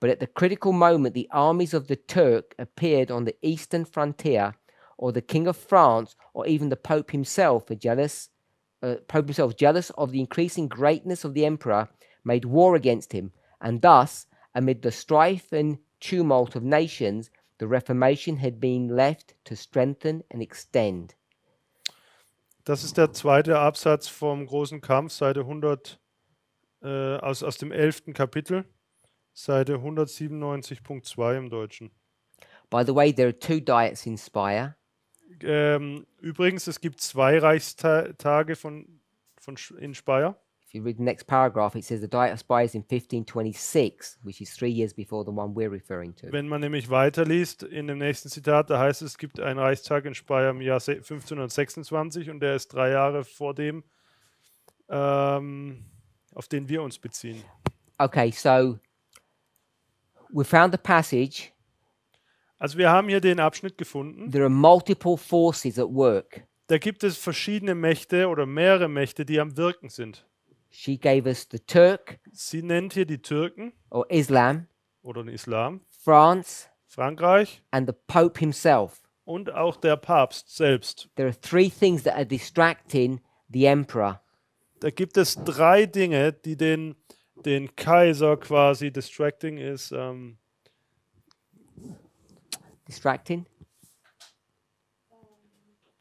But at the critical moment, the armies of the Turk appeared on the eastern frontier, or the King of France, or even the Pope himself, a jealous uh, Pope himself, jealous of the increasing greatness of the emperor, made war against him, and thus, amid the strife and tumult of nations, the Reformation had been left to strengthen and extend. Das ist der zweite Absatz vom großen Kampf, Seite 100, äh, aus, aus dem 11. Kapitel, Seite 197.2 im Deutschen. By the way, there are two diets in Speyer. Ähm, übrigens, es gibt zwei Reichstage von, von, in Speyer. If you read the next paragraph, it says the Diet of Speyer is in 1526, which is three years before the one we're referring to. Wenn man nämlich weiterliest, in dem nächsten Zitat, da heißt es, es gibt einen Reichstag in Speyer im Jahr se- 1526 und der ist drei Jahre vor dem, ähm, auf den wir uns beziehen. Okay, so we found the passage. Also wir haben hier den Abschnitt gefunden. There are multiple forces at work. Da gibt es verschiedene Mächte oder mehrere Mächte, die am Wirken sind. She gave us the Turk Sie nennt hier die Türken or Islam, oder den Islam, France, Frankreich and the Pope himself. und auch der Papst selbst. There are three things that are distracting the emperor. Da gibt es drei Dinge, die den, den Kaiser quasi distracting ist. Ähm, Distracting?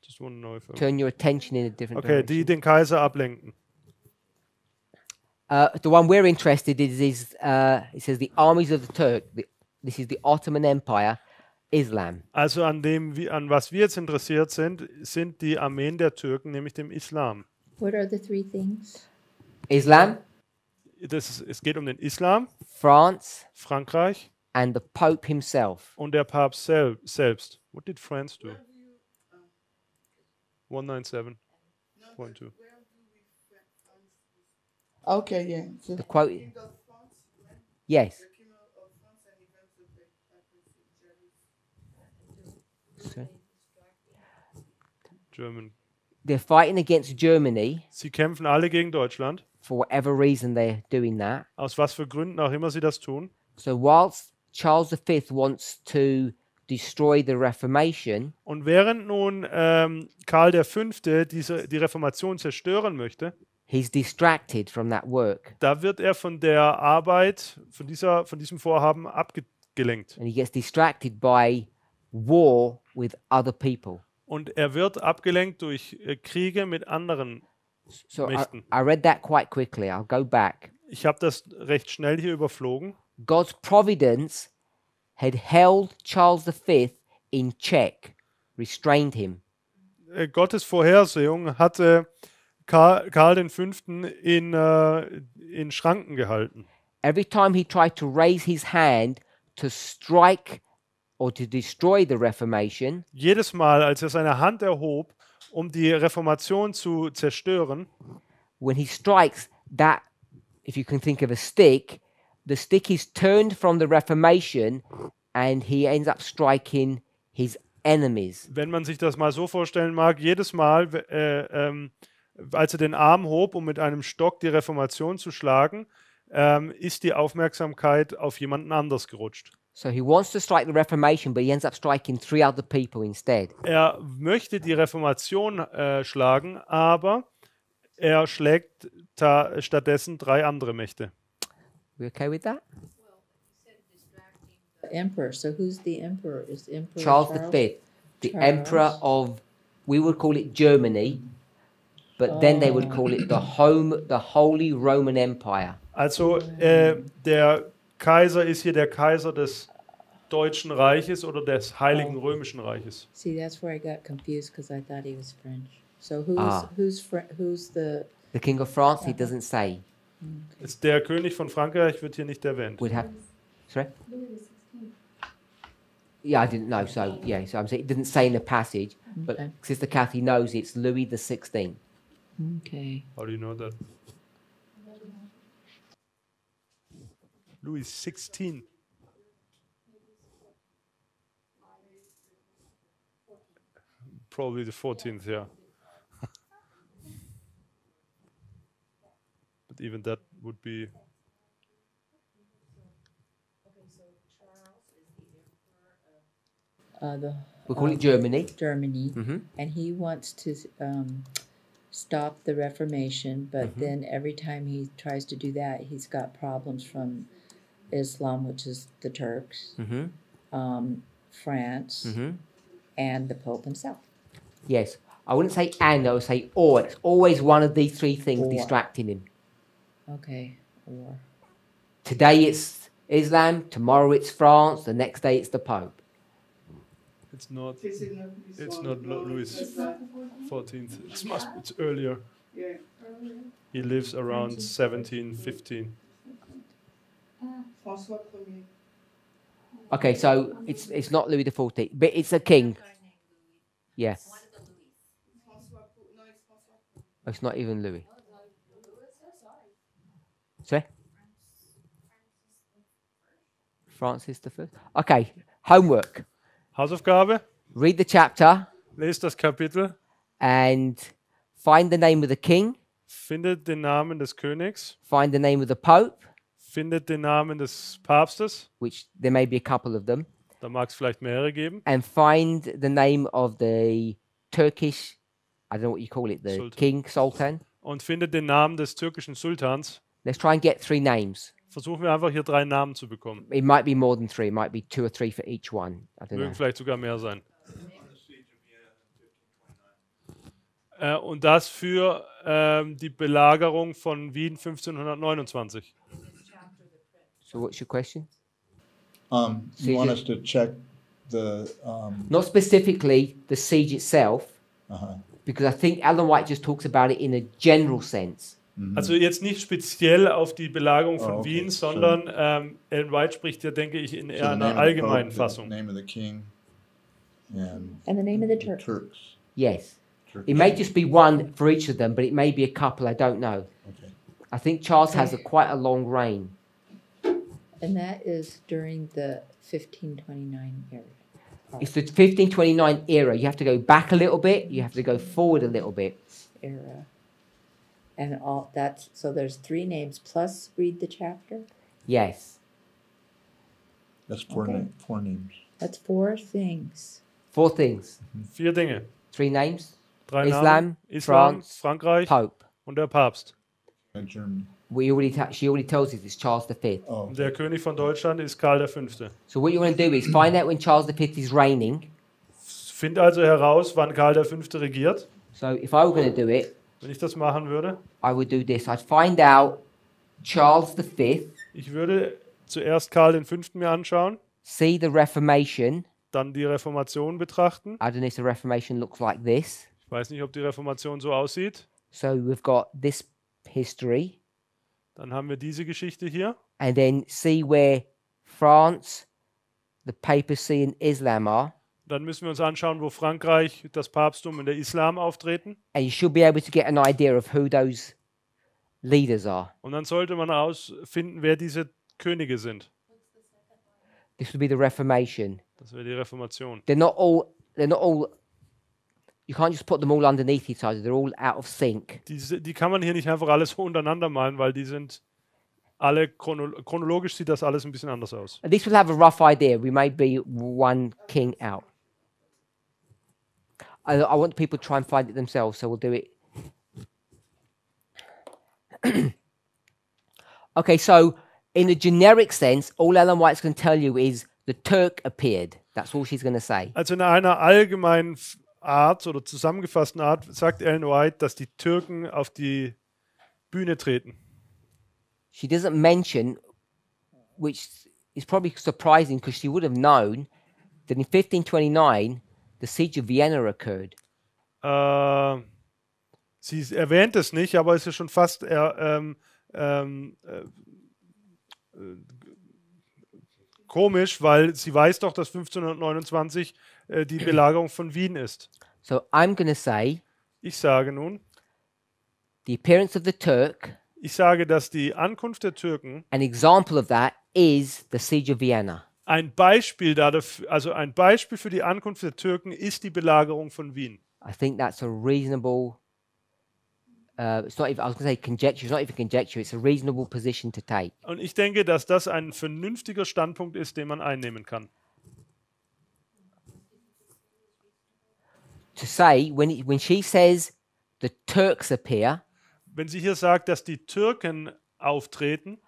just wanna know if I- Turn your attention in a different okay, die direction. den Kaiser ablenken. Uh, the one we're interested in is, is uh, it says the armies of the Turk. The, this is the Ottoman Empire, Islam. Also an dem, wie, an was wir jetzt interessiert sind, sind die Armeen der Türken, nämlich dem Islam. What are the three things? Islam, Das ist, es geht um den Islam, France, Frankreich and the Pope himself. und der Papst sel selbst. What did France do? 197.2. Okay, yeah. So The quote. Yes. Sorry. German. They're fighting against Germany Sie kämpfen alle gegen Deutschland, for whatever reason they're doing that. aus was für Gründen auch immer sie das tun. So whilst Charles V wants to destroy the Reformation, Und während nun ähm, Karl V. Diese, die Reformation zerstören möchte, he's distracted from that work da wird er von der Arbeit, von, dieser, von diesem Vorhaben abgelenkt. and he gets distracted by war with other people. Und er wird abgelenkt durch äh, Kriege mit anderen. So I, Mächten. I read that quite quickly. I'll go back. Ich habe das recht schnell hier überflogen. God's providence had held Charles V in check, restrained him. Äh, Gottes Vorhersehung hatte Karl, Karl V. In, äh, in Schranken gehalten. Every time he tried to raise his hand to strike or to destroy the Reformation, Jedes Mal, als er seine Hand erhob, um die Reformation zu zerstören, when he strikes that, if you can think of a stick, the stick is turned from the Reformation and he ends up striking his enemies. wenn man sich das mal so vorstellen mag, jedes Mal, äh, ähm, als er den Arm hob, um mit einem Stock die Reformation zu schlagen, ähm, ist die Aufmerksamkeit auf jemanden anders gerutscht. So he wants to strike the Reformation, but he ends up striking three other people instead. Er möchte die Reformation äh, schlagen, aber er schlägt ta- stattdessen drei andere Mächte. We okay with that? The emperor. So who's the emperor? Is the emperor Charles V, the Charles. Emperor of, we would call it Germany, but then they would call it the home, the Holy Roman Empire. Also äh, der Kaiser ist hier der Kaiser des Deutschen Reiches oder des Heiligen Römischen Reiches? See, that's where I got confused because I thought he was French. So who's Ah. who's Fr- who's the The King of France, he doesn't say. Ist der König von Frankreich wird hier nicht erwähnt. Would have. Sorry? Yeah, I didn't know. So, yeah, so I'm saying it didn't say in the passage, but Okay. Sister Kathy knows it's Louis the 16th. Okay? How do you know that? Louis 16. Probably the 14th, yeah. but even that would be. Uh, the We call um, it Germany. Germany, hmm and he wants to um, stop the Reformation, but Mm-hmm. then every time he tries to do that, he's got problems from Islam, which is the Turks, hmm um, France, hmm and the Pope himself. Yes. I wouldn't say and, I would say or. It's always one of these three things Or. distracting him. Okay, or Today it's Islam, tomorrow it's France, the next day it's the Pope. It's not. It's not Louis 14th. It's must. It's earlier. He lives around 1715. François Ier. Okay, so it's it's not Louis the Fourteenth, but it's a king. Yeah. Oh, it's not even Louis. Sorry? Francis the First. Okay, homework. Hausaufgabe. Read the chapter Lest das Kapitel. and find the name of the king, Findet den Namen des Königs. find the name of the Pope, Findet den Namen des Papstes. which there may be a couple of them, Da mag es vielleicht mehrere geben. and find the name of the Turkish, I don't know what you call it, the Sultan. king, Sultan. Und findet den Namen des türkischen Sultans. Let's try and get three names. Versuchen wir einfach hier drei Namen zu bekommen. It might be more than three. It might be two or three for each one. I don't know. Mögen vielleicht sogar mehr sein. Äh, und das für ähm, die Belagerung von Wien 1529. So what's your question? Um, you want us to check the, um, Not specifically the siege itself, uh-huh. because I think Alan White just talks about it in a general sense. Also jetzt nicht speziell auf die Belagerung von Oh, okay. Wien, So- sondern ähm, Ellen White spricht ja, denke ich, in So eher the einer allgemeinen Pope, Fassung. The name of the king and and the name of the the Turks. Turks. Yes. Turkish. It may just be one for each of them, but it may be a couple. I don't know. Okay. I think Charles has a quite a long reign. And that is during the 1529 era. It's the 1529 era. You have to go back a little bit. You have to go forward a little bit. era. And all that's so there's three names plus read the chapter. Yes. That's four, Okay. na- four names. That's four things. Four things. Mm-hmm. Vier Dinge. Three names. Drei Islam, Namen. Islam, France, Frankreich Pope. und der Papst. And Germany. We already ta- she already tells us it's Charles V. Oh, Und der König von Deutschland ist Karl V. So what you want to do is find out when Charles V is reigning. Find also heraus, wann Karl V. regiert. So if I were going to do it, Wenn ich das machen würde, I would do this. I'd find out Charles V, ich würde zuerst Karl V. mir anschauen, see the Reformation. dann die Reformation betrachten. I don't know if the Reformation looks like this. Ich weiß nicht, ob die Reformation so aussieht. So we've got this history, Dann haben wir diese Geschichte hier. and then see where France, the papacy, and Islam are. Dann müssen wir uns anschauen, wo Frankreich, das Papsttum und der Islam auftreten. And you should be able to get an idea of who those leaders are. Und dann sollte man herausfinden, wer diese Könige sind. This would be the Reformation. Das wäre die Reformation. They're not all. They're not all. You can't just put them all underneath each other. They're all out of sync. Diese, die kann man hier nicht einfach alles so untereinander malen, weil die sind alle chrono chronologisch sieht das alles ein bisschen anders aus. At least we'll have a rough idea. We may be one king out. I, I want people to try and find it themselves, so we'll do it. okay, so in a generic sense, all Ellen White's going to tell you is the Turk appeared. That's all she's going to say. Also in einer allgemeinen Art oder zusammengefassten Art sagt Ellen White, dass die Türken auf die Bühne treten. She doesn't mention which is probably surprising because she would have known that in 1529 the siege of Vienna occurred. Äh, sie erwähnt es nicht, aber es ist schon fast äh, ähm, ähm, äh, äh, komisch, weil sie weiß doch, dass 1529 äh, die Belagerung von Wien ist. So I'm going to say Ich sage nun, the appearance of the Turk, ich sage, dass die Ankunft der Türken an example of that is the siege of Vienna. Ein Beispiel dafür, also ein Beispiel für die Ankunft der Türken ist die Belagerung von Wien. I think that's a reasonable. Uh, it's not even. I was going to say conjecture. It's not even conjecture. It's a reasonable position to take. Und ich denke, dass das ein vernünftiger Standpunkt ist, den man einnehmen kann. To say when it, when she says the Turks appear, Wenn sie hier sagt, dass die Türken auftreten,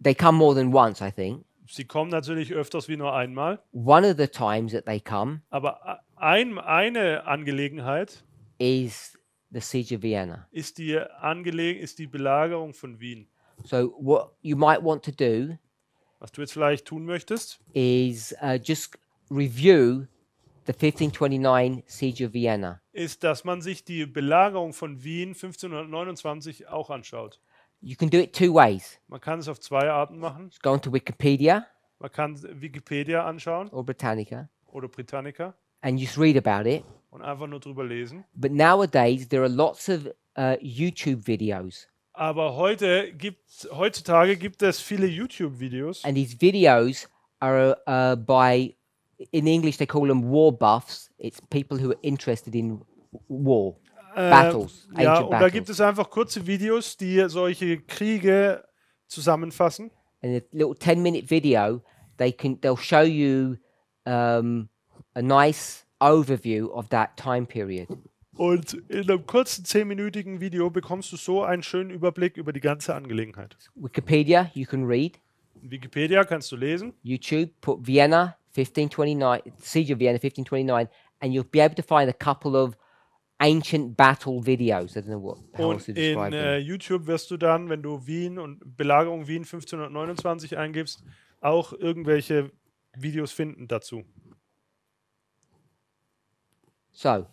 they come more than once. I think sie kommen natürlich öfters wie nur einmal, one of the times that they come aber ein, eine Angelegenheit is the siege of Vienna. ist die, Angele ist die Belagerung von Wien. So what you might want to do Was du jetzt vielleicht tun möchtest, is uh, just review the 1529 siege of Vienna. ist, dass man sich die Belagerung von Wien 1529 auch anschaut. You can do it two ways. Man kann es auf zwei Arten machen. Just go onto Wikipedia Man kann Wikipedia anschauen or Britannica oder Britannica and just read about it. und einfach nur drüber lesen. But nowadays there are lots of uh, YouTube videos, Aber heute gibt, heutzutage gibt es viele YouTube-Videos and these videos are uh, by, in English they call them war buffs. It's people who are interested in war, Äh, battles, ja, ancient und da battles. gibt es einfach kurze Videos, die solche Kriege zusammenfassen. and a little 10 minute video they can they'll show you um, a nice overview of that time period Und in einem kurzen 10-minütigen Video bekommst du so einen schönen Überblick über die ganze Angelegenheit. wikipedia you can read In Wikipedia kannst du lesen. youtube put vienna 1529 siege of vienna 1529 and you'll be able to find a couple of ancient battle videos i don't know what Und to in them. YouTube wirst du dann, wenn du Wien und Belagerung Wien 1529 eingibst, auch irgendwelche Videos finden dazu. so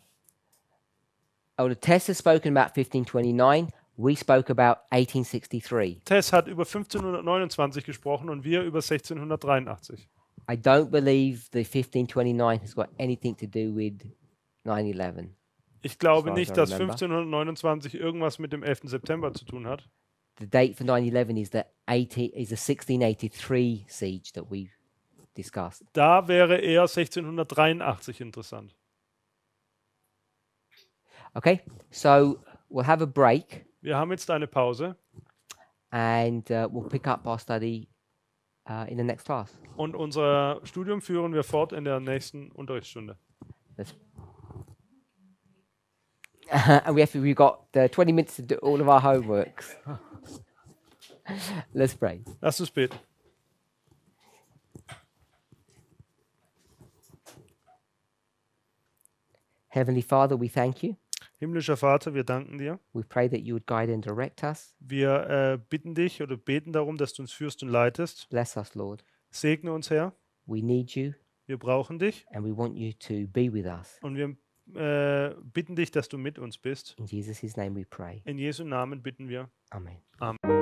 oh test has spoken about 1529 we spoke about 1863 Tess hat über 1529 gesprochen und wir über 1683. I don't believe the 1529 has got anything to do with 9/11. Ich glaube nicht, dass remember. 1529 irgendwas mit dem 11. September zu tun hat. The date for 9/11 is the 80 is the 1683 siege that we discussed. Da wäre eher 1683 interessant. Okay, so we'll have a break Wir haben jetzt eine Pause and uh, we'll pick up our study uh, in the next class. und unser Studium führen wir fort in der nächsten Unterrichtsstunde. Let's and we have we've got uh, 20 minutes to do all of our homeworks. Let's pray. Lass uns beten. Heavenly Father, we thank you. Himmlischer Vater, wir danken dir. We pray that you would guide and direct us. Wir äh, bitten dich oder beten darum, dass du uns führst und leitest. Bless us, Lord. Segne uns, Herr. We need you Wir brauchen dich and we want you to be with us. und wir äh, bitten dich, dass du mit uns bist. In Jesus' name we pray. In Jesu Namen bitten wir. Amen. Amen.